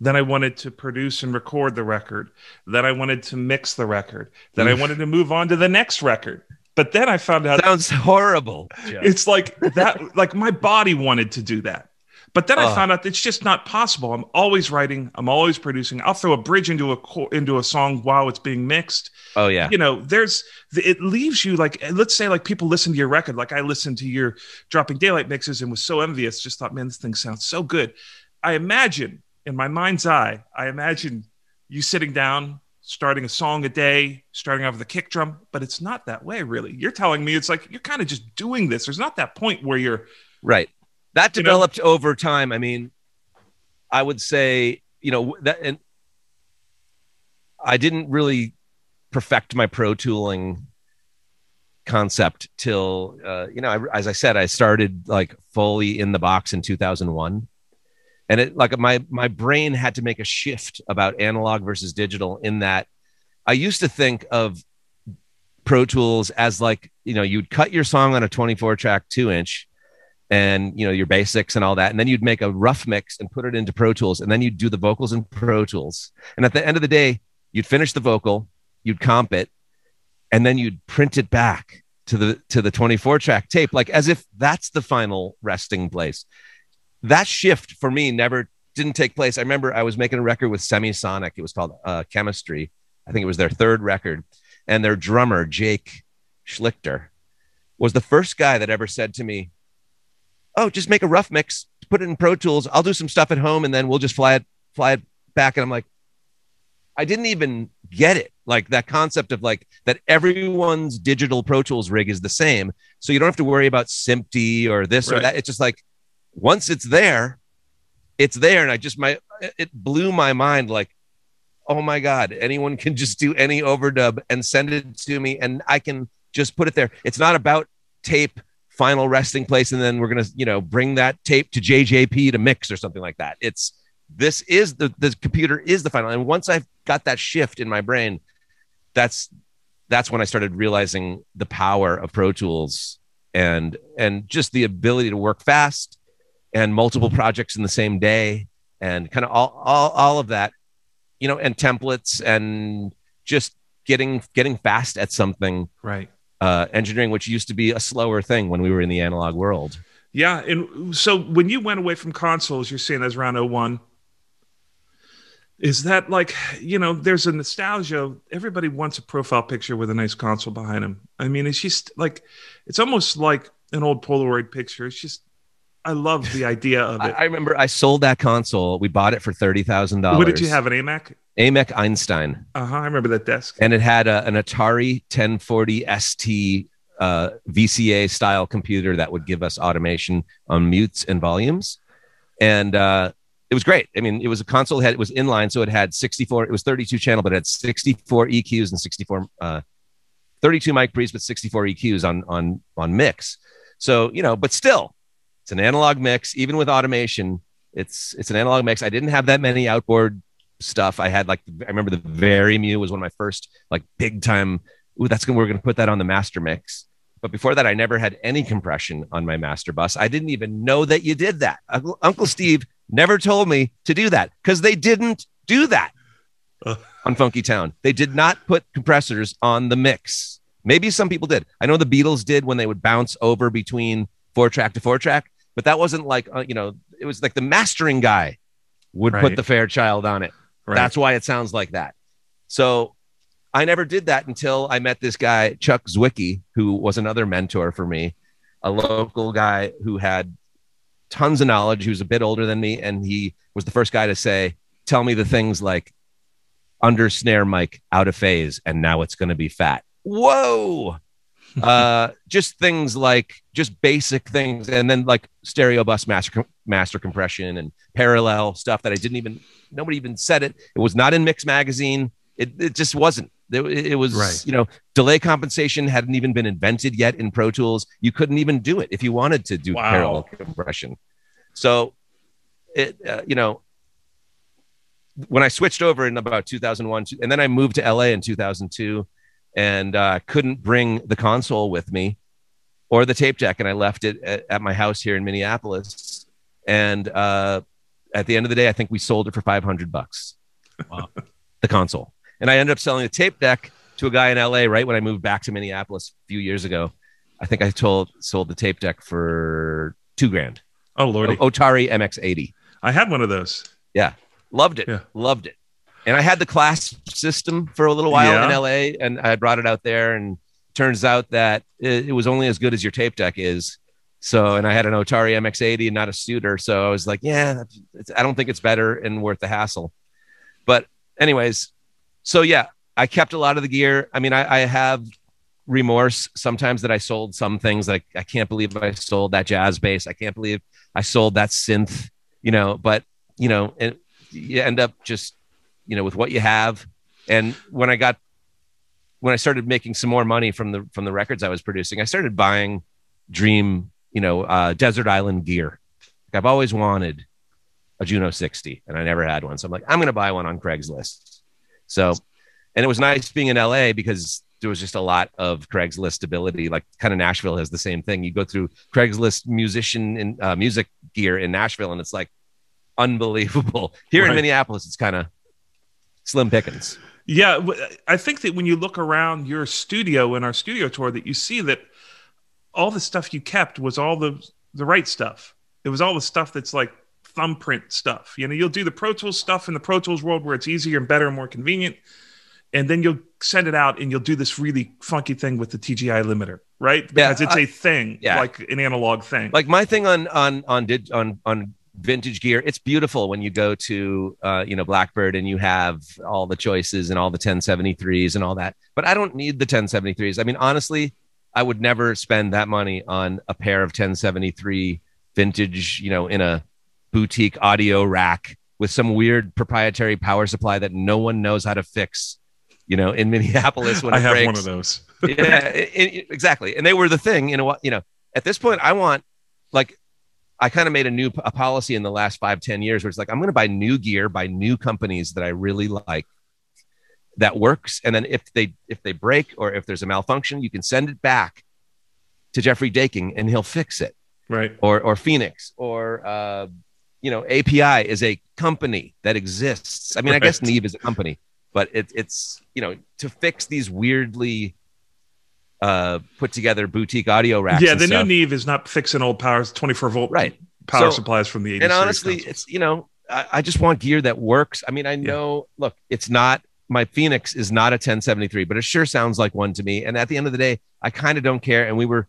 Then I wanted to produce and record the record. Then I wanted to mix the record. Then I wanted to move on to the next record. But then I found out sounds horrible. It's like that, like my body wanted to do that. But then I uh. found out it's just not possible. I'm always writing. I'm always producing. I'll throw a bridge into a into a song while it's being mixed. Oh yeah. You know, there's it leaves you like let's say like people listen to your record. Like I listened to your dropping daylight mixes and was so envious. Just thought, man, this thing sounds so good. I imagine in my mind's eye, I imagine you sitting down, starting a song a day, starting off with a kick drum, but it's not that way really. You're telling me it's like you're kind of just doing this. There's not that point where you're right that developed you know? over time. I mean, I would say, you know, that and I didn't really perfect my pro tooling concept till uh, you know I, as i said i started like fully in the box in 2001 and it like my my brain had to make a shift about analog versus digital in that i used to think of Pro Tools as like, you know, you'd cut your song on a 24 track two inch and, you know, your basics and all that. And then you'd make a rough mix and put it into Pro Tools. And then you'd do the vocals in Pro Tools. And at the end of the day, you'd finish the vocal, you'd comp it, and then you'd print it back to the to the 24 track tape like as if that's the final resting place that shift for me never didn't take place i remember i was making a record with semisonic it was called uh, chemistry i think it was their third record and their drummer jake slichter was the first guy that ever said to me oh just make a rough mix put it in pro tools i'll do some stuff at home and then we'll just fly it fly it back and i'm like I didn't even get it. Like that concept of like that everyone's digital Pro Tools rig is the same. So you don't have to worry about SMPTE or this right. or that. It's just like once it's there, it's there. And I just my it blew my mind like, oh my God, anyone can just do any overdub and send it to me and I can just put it there. It's not about tape final resting place and then we're gonna, you know, bring that tape to JJP to mix or something like that. It's this is the the computer is the final. And once i've got that shift in my brain that's that's when i started realizing the power of pro tools and and just the ability to work fast and multiple projects in the same day and kind of all all, all of that you know and templates and just getting getting fast at something. Right uh engineering which used to be a slower thing when we were in the analog world. Yeah and so when you went away from consoles you're saying that's around 01 is that like you know there's a nostalgia. Everybody wants a profile picture with a nice console behind him i mean it's just like it's almost like an old polaroid picture. It's just i love the idea of it i remember i sold that console we bought it for $30000 what did you have an amek amek einstein uh-huh i remember that desk and it had a, an atari 1040 st uh, vca style computer that would give us automation on mutes and volumes and uh, it was great. I mean, it was a console had it was inline, so it had 64. It was 32 channel, but it had 64 EQs and 64, uh, 32 mic pre's, but 64 EQs on on on mix. So you know, but still, it's an analog mix. Even with automation, it's it's an analog mix. I didn't have that many outboard stuff. I had like I remember the Varimu was one of my first like big time. Ooh, that's gonna we're gonna put that on the master mix. But before that, I never had any compression on my master bus. I didn't even know that you did that. Uncle, Uncle Steve never told me to do that because they didn't do that uh. on Funky Town. They did not put compressors on the mix. Maybe some people did. I know the Beatles did when they would bounce over between four track to four track, but that wasn't like, uh, you know, it was like the mastering guy would right. put the Fairchild on it. Right. That's why it sounds like that. So I never did that until I met this guy, Chuck Zwicky, who was another mentor for me, a local guy who had tons of knowledge. He was a bit older than me, and he was the first guy to say, "Tell me the things like under snare mic out of phase, and now it's going to be fat." Whoa! Uh, just things like just basic things, and then like stereo bus master master compression and parallel stuff that I didn't even nobody even said it. It was not in Mix Magazine. It, it just wasn't. It, it was, right. you know, delay compensation hadn't even been invented yet in Pro Tools. You couldn't even do it if you wanted to do wow. parallel compression. So, it, uh, you know, when I switched over in about 2001, and then I moved to LA in 2002, and uh, couldn't bring the console with me or the tape deck, and I left it at, at my house here in Minneapolis. And uh, at the end of the day, I think we sold it for 500 bucks. Wow. the console. And I ended up selling the tape deck to a guy in LA right when I moved back to Minneapolis a few years ago. I think I told sold the tape deck for two grand. Oh lordy, Otari MX80. I had one of those. Yeah, loved it. Yeah. Loved it. And I had the CLASP system for a little while yeah. in LA, and I brought it out there. And turns out that it, it, was only as good as your tape deck is. So, and I had an Otari MX80 and not a Studer. So I was like, yeah, I don't think it's better and worth the hassle. But anyways, so yeah, I kept a lot of the gear. I mean, I, I have remorse sometimes that I sold some things I, I can't believe I sold that jazz bass. I can't believe I sold that synth, you know, but you know, and you end up just, you know, with what you have. And when I got, when I started making some more money from the, from the records I was producing, I started buying dream, you know, uh, desert island gear. Like I've always wanted a Juno 60 and I never had one. So I'm like, I'm going to buy one on Craigslist. So, and it was nice being in LA because there was just a lot of Craigslist ability. Like kind of Nashville has the same thing. You go through Craigslist musician and uh, music gear in Nashville, and it's like unbelievable. Here Right. in Minneapolis, it's kind of slim pickings. Yeah, I think that when you look around your studio in our studio tour, that you see that all the stuff you kept was all the the right stuff. It was all the stuff that's like thumbprint stuff. You know, you'll do the Pro Tools stuff in the Pro Tools world where it's easier and better and more convenient, and then you'll send it out and you'll do this really funky thing with the TG1 limiter, right? Yeah, Because it's I- a thing, yeah. like an analog thing. Like my thing on on on did on on vintage gear, it's beautiful when you go to uh, you know Blackbird and you have all the choices and all the 1073s and all that. But I don't need the 1073s. I mean, honestly, I would never spend that money on a pair of 1073 vintage, you know, in a boutique audio rack with some weird proprietary power supply that no one knows how to fix. You know, in Minneapolis when I it have breaks one of those. yeah, i- i- exactly. And they were the thing. You know what? You know, at this point, I want like I kind of made a new a policy in the last five ten years where it's like I'm going to buy new gear by new companies that I really like that works, and then if they if they break or if there's a malfunction, you can send it back to Geoffrey Daking and he'll fix it Right. or or Phoenix or uh, you know API is a company that exists. I mean, I guess Right. Neve is a company, but it, it's you know to fix these weirdly uh, put together boutique audio racks. Yeah, the new Neve is not fixing old powers, 24 volt Right. power So- supplies from the 80s. and honestly, consoles. it's you know I, I just want gear that works. I mean, I know. Look, it's not my Phoenix is not a 1073, but it sure sounds like one to me. And at the end of the day, I kind of don't care. And we were,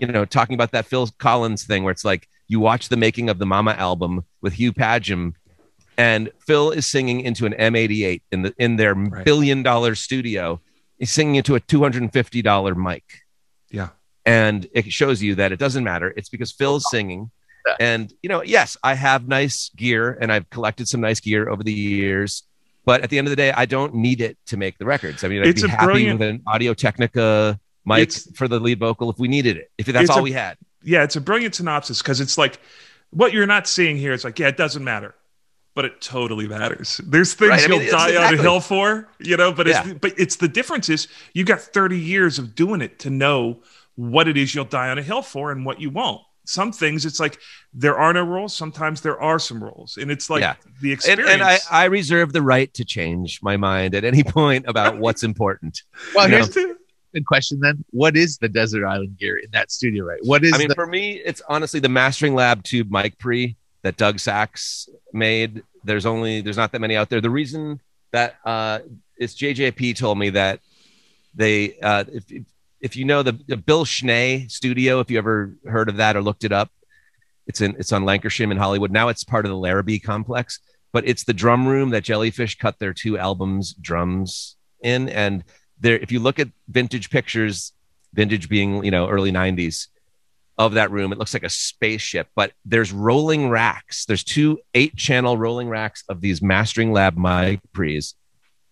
you know, talking about that Phil Collins thing where it's like you watch the making of the Mama album with Hugh Padgham, and Phil is singing into an M88 in the in their Right. billion dollar studio. He's singing into a two hundred and fifty dollar mic yeah. and it shows you that it doesn't matter. It's because Phil's singing. And you know, yes, I have nice gear and I've collected some nice gear over the years, but at the end of the day, I don't need it to make the records. I mean, I'd It's be happy brilliant- with an Audio Technica mic It's- for the lead vocal if we needed it. If that's It's all a- we had. yeah, it's a brilliant synopsis because it's like what you're not seeing here. It's like, yeah, it doesn't matter, but it totally matters. There's things Right, you'll it's die on a hill for, you know. But it's but it's the difference is you got 30 years of doing it to know what it is you'll die on a hill for and what you won't. Some things it's like there are no rules. Sometimes there are some rules, and it's like Yeah. the experience. and I, I reserve the right to change my mind at any point about what's important. Well, here's a good question then. What is the desert island gear in that studio, right? What is I mean, the for me, it's honestly the Mastering Lab Tube mic pre that Doug Sachs made. There's only there's not that many out there. The reason that uh, is JJP told me that they uh, if if- if you know the, the Bill Schnee studio, if you ever heard of that or looked it up, it's in it's on Lankershim in Hollywood. Now it's part of the Larrabee complex, but it's the drum room that Jellyfish cut their two albums drums in. And there, if you look at vintage pictures, vintage being you know early '90s of that room, it looks like a spaceship. But there's rolling racks. There's two eight-channel rolling racks of these Mastering Lab mic pre's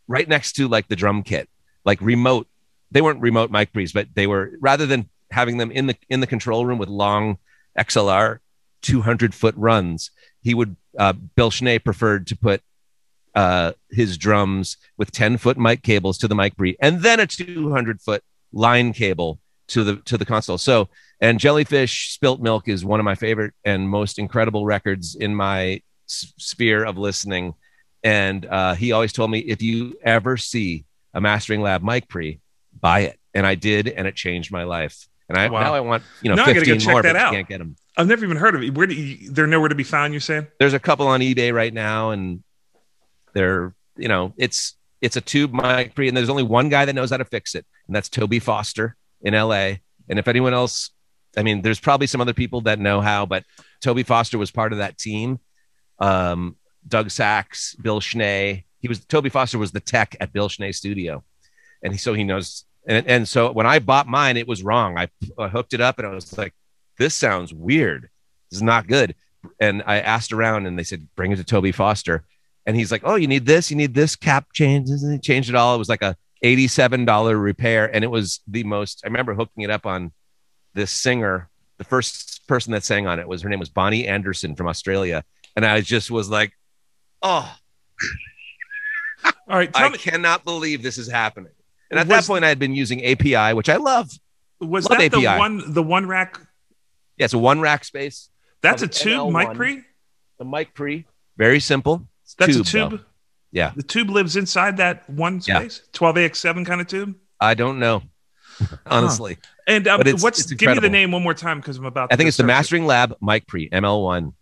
right next to like the drum kit, like remote. They weren't remote mic pre's, but they were rather than having them in the in the control room with long XLR 200 foot runs. He would uh, Bill Schnee preferred to put uh, his drums with 10 foot mic cables to the mic pre and then a 200 foot line cable to the to the console. So and Jellyfish Spilt Milk is one of my favorite and most incredible records in my sphere of listening. And uh, he always told me if you ever see a Mastering Lab mic pre, buy it. And I did, and it changed my life. And I Wow. now I want you know Now I gotta go 15 check more, that but out. can't get them. I've never even heard of it. Where do you, they're nowhere to be found? You're saying? There's a couple on eBay right now, and they're you know it's it's a tube mic pre, and there's only one guy that knows how to fix it, and that's Toby Foster in LA. And if anyone else, I mean, there's probably some other people that know how, but Toby Foster was part of that team. Um, Doug Sachs, Bill Schnee. He was Toby Foster was the tech at Bill Schnee's studio, and he, so he knows. And, and so when I bought mine, it was wrong. I, I hooked it up, and I was like, "This sounds weird. This is not good." And I asked around, and they said, "Bring it to Toby Foster." And he's like, "Oh, you need this? You need this cap changes?" And he changed it all. It was like a eighty-seven dollar repair, and it was the most. I remember hooking it up on this singer. The first person that sang on it was her name was Bonnie Anderson from Australia, and I just was like, "Oh, All right, I me. cannot believe this is happening." And at Was- that point, I had been using API, which I love. Was Love that the one the one rack? Yeah, it's a one rack space. That's a tube ML1. mic pre. The mic pre, very simple. It's That's tube, a tube. though. Yeah. The tube lives inside that one Yeah. space. 12AX7 kind of tube. I don't know, honestly. And um, it's- what's it's give me the name one more time because I'm about. I think it's the search it. Mastering Lab Mic Pre ML1.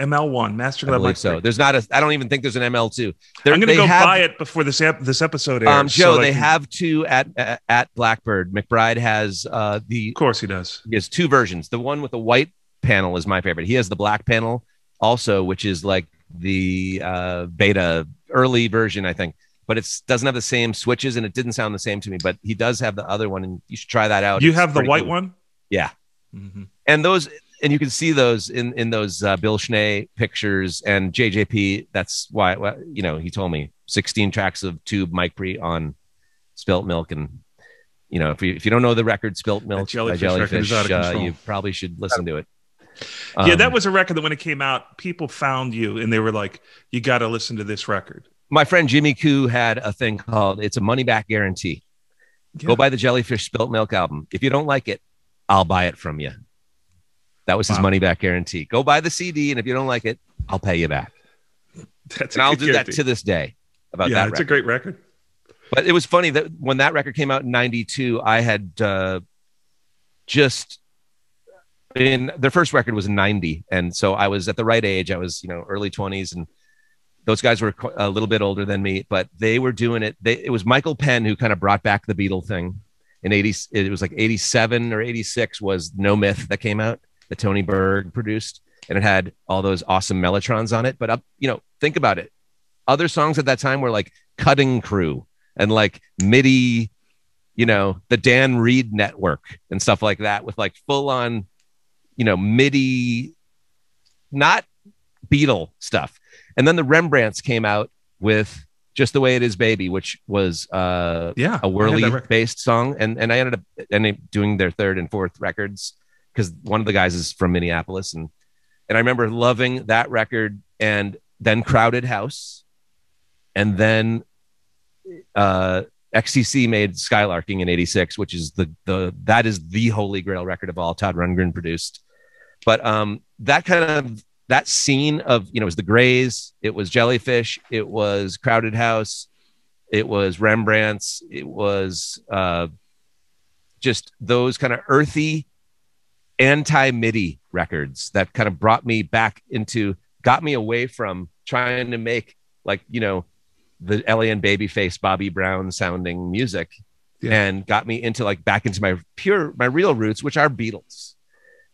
ML1 Master I Lab believe mic so. pre. There's not a. I don't even think there's an ML2. There- I'm gonna go have- buy it before this ep- this episode airs. Um, Joe, so they can- have two at at- at Blackbird. McBride has uh the Of course, he does. he has two versions. The one with the white panel is my favorite. He has the black panel also, which is like the uh, beta early version, I think. But it doesn't have the same switches, and it didn't sound the same to me. But he does have the other one, and you should try that out. You It's have the white cool. one. Yeah. Mhm. and those, and you can see those in in those uh, Bill Schnee pictures and JJP. That's why, you know he told me 16 tracks of tube mic pre on Spilt Milk, and you know if you if you don't know the record Spilt Milk by Jellyfish is Jellyfish, uh, you probably should listen to it. Yeah, Um, that was a record that when it came out, people found you and they were like, "You got to listen to this record." my friend Jimmy Koo had a thing called "It's a Money Back Guarantee." Go buy the Jellyfish Spilt Milk album. If you don't like it, I'll buy it from you. That was his Wow. money back guarantee. Go buy the CD, and if you don't like it, I'll pay you back. That's And I'll do that to this day about yeah, that it's record. a great record. but it was funny that when that record came out in 92 i had uh, just in their first record was in 90 and so i was at the right age. I was you know early 20s and those guys were a little bit older than me but they were doing it. They, it was michael penn who kind of brought back the beatle thing in 80 it was like 87 or 86 was no myth that came out that tony berg produced. And it had all those awesome mellotrons on it. But up you know think about it. Other songs at that time were like cutting crew and like MIDI, you know, the Dan Reed network and stuff like that with like full on, you know, MIDI, not Beatle stuff. And then the Rembrandts came out with just the way it is, baby, which was uh, Yeah, a Wurly based song. And, and I ended up ended up doing their third and fourth records because one of the guys is from Minneapolis. And, and I remember loving that record and then Crowded House. And then uh, XTC made Skylarking in '86, which is the the that is the holy grail record of all. Todd Rundgren produced, but um, that kind of that scene of you know it was the Grays, it was Jellyfish, it was Crowded House, it was Rembrandt's, it was uh, just those kind of earthy anti MIDI records that kind of brought me back into got me away from trying to make like you know the alien babyface Bobby Brown sounding music Yeah. and got me into like back into my pure my real roots which are Beatles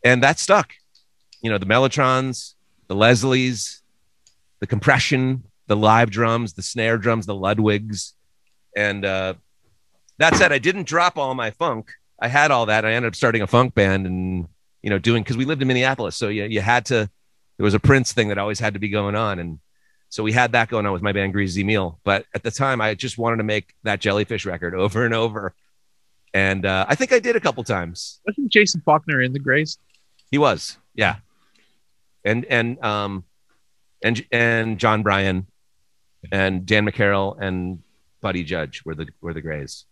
and that stuck you know the Mellotrons the Leslies the compression the live drums the snare drums the Ludwigs and uh that said I didn't drop all my funk I had all that I ended up starting a funk band and you know doing because we lived in Minneapolis so you, you had to there was a Prince thing that always had to be going on and so we had that going on with my band Greazy Meal. But at the time, I just wanted to make that Jellyfish record over and over. And uh, I think I did a couple times. Wasn't Jason Falkner in the Grays? He was, yeah. And and um and and Jon Brion and Dan McCarroll and Buddy Judge were the were the Grays.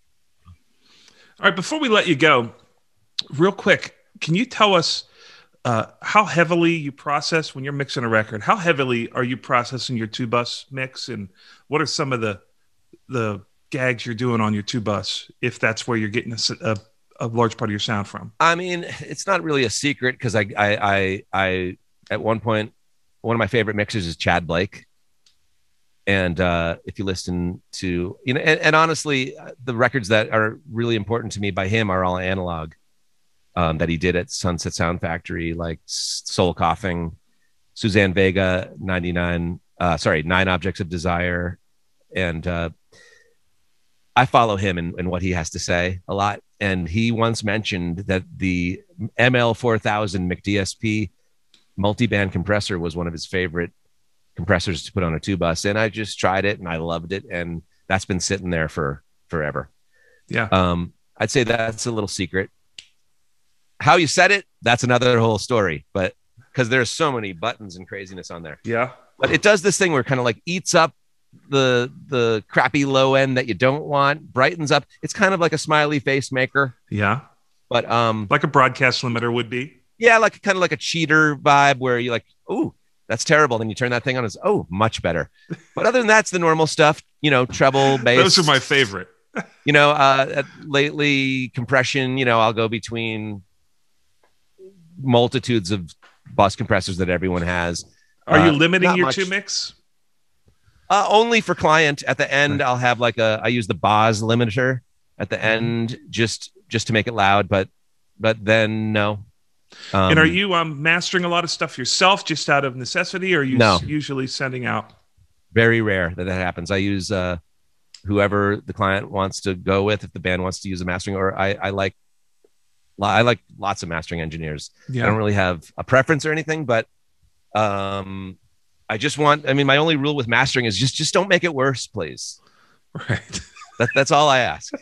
All right, before we let you go, real quick, can you tell us uh, how heavily you process when you're mixing a record? How heavily are you processing your two bus mix, and what are some of the the gags you're doing on your two bus if that's where you're getting a, a- a large part of your sound from? I mean, it's not really a secret because I, I, I, I, at one point, one of my favorite mixers is Tchad Blake. And uh, if you listen to, you know, and, and honestly, the records that are really important to me by him are all analog um, that he did at Sunset Sound Factory, like Soul Coughing, Suzanne Vega, 99, uh, sorry, Nine Objects of Desire. And uh, I follow him and what he has to say a lot. And he once mentioned that the ML4000 McDSP multi-band compressor was one of his favorite compressors to put on a two bus. And I just tried it and I loved it. And that's been sitting there for forever. Yeah. Um, I'd say that's a little secret. How you set it, that's another whole story. But because there's so many buttons and craziness on there Yeah. but it does this thing where it kind of like eats up the the crappy low end that you don't want, brightens up. It's kind of like a smiley face maker, Yeah. but um, Like a broadcast limiter would be. yeah, like kind of like a cheater vibe where you're like, oh, that's terrible. Then you turn that thing on, it's oh, much better. But other than that's the normal stuff, you know, treble, bass. Those are my favorite. you know, uh, at- lately compression, you know, I'll go between multitudes of bus compressors that everyone has. Are Uh, you limiting your much. two mix? Uh, only for client. At the end, I'll have like a. I use the Boz limiter at the end just just to make it loud, but but then no. Um, and are you um, mastering a lot of stuff yourself just out of necessity, or are you No. s- usually sending out? very rare that that happens. I use uh, whoever the client wants to go with. If the band wants to use a mastering, or I I like I like lots of mastering engineers. Yeah. I don't really have a preference or anything, but um, I just want. I mean, my only rule with mastering is just just don't make it worse, please. Right. That, that's all I ask.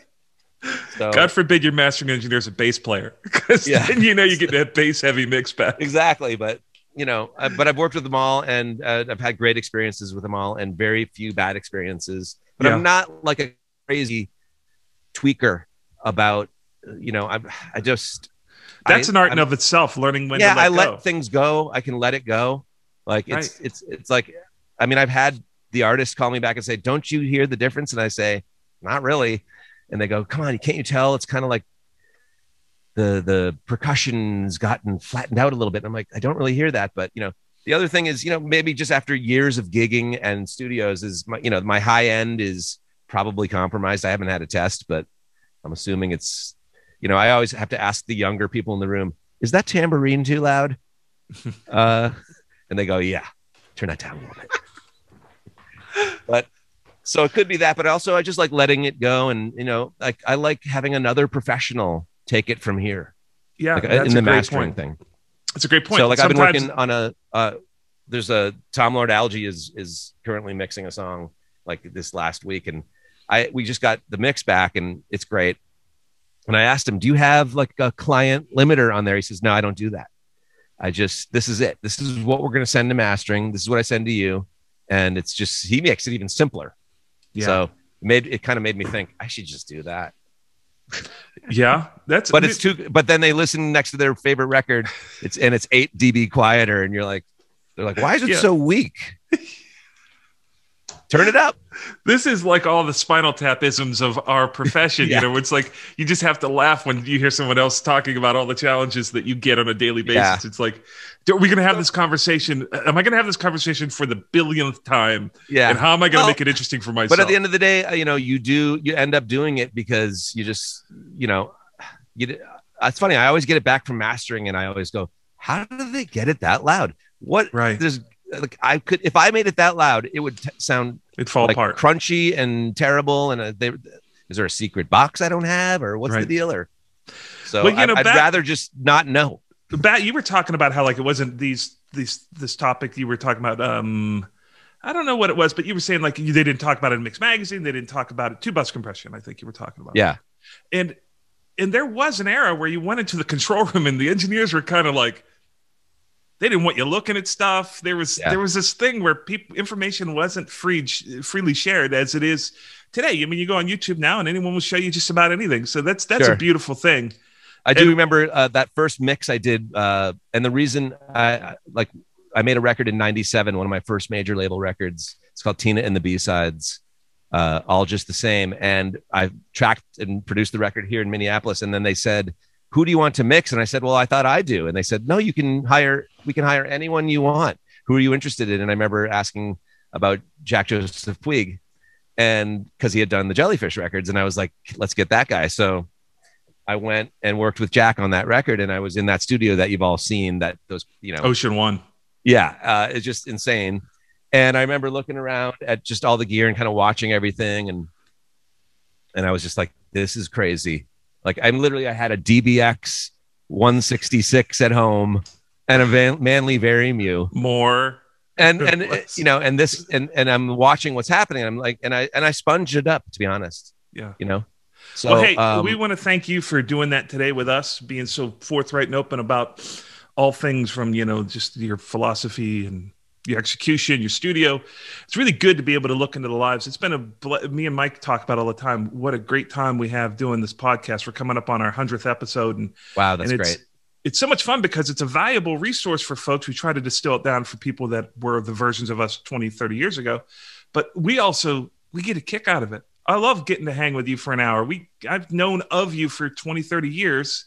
So God forbid your mastering engineer is a bass player, because Yeah. then you know you get that bass heavy mix back. exactly, but you know, I, but I've worked with them all, and uh, I've had great experiences with them all, and very few bad experiences. But Yeah. I'm not like a crazy tweaker about. You know, I I just That's I- an art I'm- in of itself. Learning when yeah, I go. let things go. I can let it go. Like it's it's it's like I mean, I've had the artist call me back and say, "Don't you hear the difference?" And I say, "Not really." And they go, "Come on, can't you tell? It's kind of like the the percussion's gotten flattened out a little bit." And I'm like, "I don't really hear that." But you know, the other thing is, you know, maybe just after years of gigging and studios, is my you know my high end is probably compromised. I haven't had a test, but I'm assuming it's you know I always have to ask the younger people in the room, "Is that tambourine too loud?" uh, and they go, "Yeah, turn that down a little bit." but so it could be that, but also I just like letting it go, and you know, like I like having another professional take it from here, yeah, like uh, that's in the a great mastering point. thing. That's a great point. So like I've been working on a uh there's a Tom Lord-Alge is is currently mixing a song like this last week and I we just got the mix back and it's great. And I asked him, "Do you have like a client limiter on there?" He says, "No, I don't do that. I just this is it. This is what we're going to send to mastering. This is what I send to you." And it's just he makes it even simpler. Yeah. So it made it kind of made me think I should just do that. yeah, that's But it's too but then they listen next to their favorite record. It's and it's 8 dB quieter and you're like they're like why is it Yeah. so weak? Turn it up. this is like all the spinal tap isms of our profession. Yeah. You know, it's like you just have to laugh when you hear someone else talking about all the challenges that you get on a daily basis. Yeah. It's like, are we going to have this conversation? Am I going to have this conversation for the billionth time? Yeah. And how am I going to Well, make it interesting for myself? but at the end of the day, uh, you know, you do you end up doing it because you just, you know, you. It's funny. I always get it back from mastering, and I always go, "How did they get it that loud? What? Right. There's like I could if I made it that loud, it would t- sound It'd fall like apart. crunchy and terrible. And uh, they, is there a secret box I don't have, or what's the Right. deal? Or so Well, you I, know, I'd back- rather just not know. Bat, you were talking about how like it wasn't these these this topic you were talking about. Um, I don't know what it was, but you were saying like you, they didn't talk about it in Mix Magazine. They didn't talk about it. Two bus compression. I think you were talking about. Yeah, and and there was an era where you went into the control room and the engineers were kind of like they didn't want you looking at stuff there was Yeah. there was this thing where people information wasn't free freely shared as it is today i mean you go on youtube now and anyone will show you just about anything so that's that's Sure. a beautiful thing I do And- remember uh, that first mix I did, uh, and the reason I I- like I made a record in '97, one of my first major label records. It's called Tina and the B Sides, uh, all just the same. And I tracked and produced the record here in Minneapolis. And then they said, "Who do you want to mix?" And I said, "Well, I thought I do." And they said, "No, you can hire. We can hire anyone you want. Who are you interested in?" And I remember asking about Jack Joseph Puig, and because he had done the Jellyfish records, and I was like, "Let's get that guy." So I went and worked with Jack on that record, and I was in that studio that you've all seen. That those, you know, ocean one yeah, uh, it's just insane. And I remember looking around at just all the gear and kind of watching everything, and and I was just like, "This is crazy." Like I'm literally, I had a DBX 166 at home and a Van- Manley Varimu, more. And and you know, and this, and and I'm watching what's happening. I'm like, and I and I sponged it up to be honest, yeah. You know. So well hey um, we want to thank you for doing that today with us being so forthright and open about all things from you know just your philosophy and your execution, your studio. It's really good to be able to look into the lives. It's been a me and Mike talk about all the time. What a great time we have doing this podcast. We're coming up on our hundredth episode, and wow, that's and it's, great. It's so much fun because it's a valuable resource for folks. We try to distill it down for people that were the versions of us 20, 30 years ago. But we also we get a kick out of it. I love getting to hang with you for an hour. We I've known of you for 20, 30 years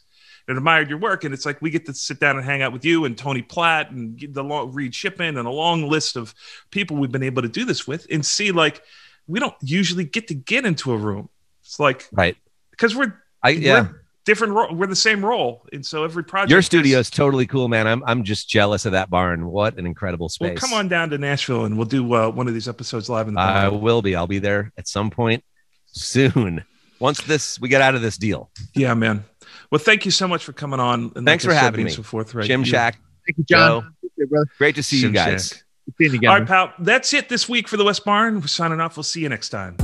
and admired your work. And it's like we get to sit down and hang out with you and Tony Platt and the long Reed Shipman and a long list of people we've been able to do this with and see like we don't usually get to get into a room. It's like right because we're I yeah. We're, different role. We're the same role, and so every project. Your studio is totally cool, man. I'm I'm just jealous of that barn. What an incredible space. Well, come on down to Nashville, and we'll do uh, one of these episodes live in the. Barn. I will be. I'll be there at some point soon. Once this we get out of this deal. Yeah, man. Well, thank you so much for coming on. And Thanks like for having me. So forthright. Shimshack. Thank you, John. You, Great to see Jim you guys. All right, pal. That's it this week for the West Barn. We're signing off. We'll see you next time.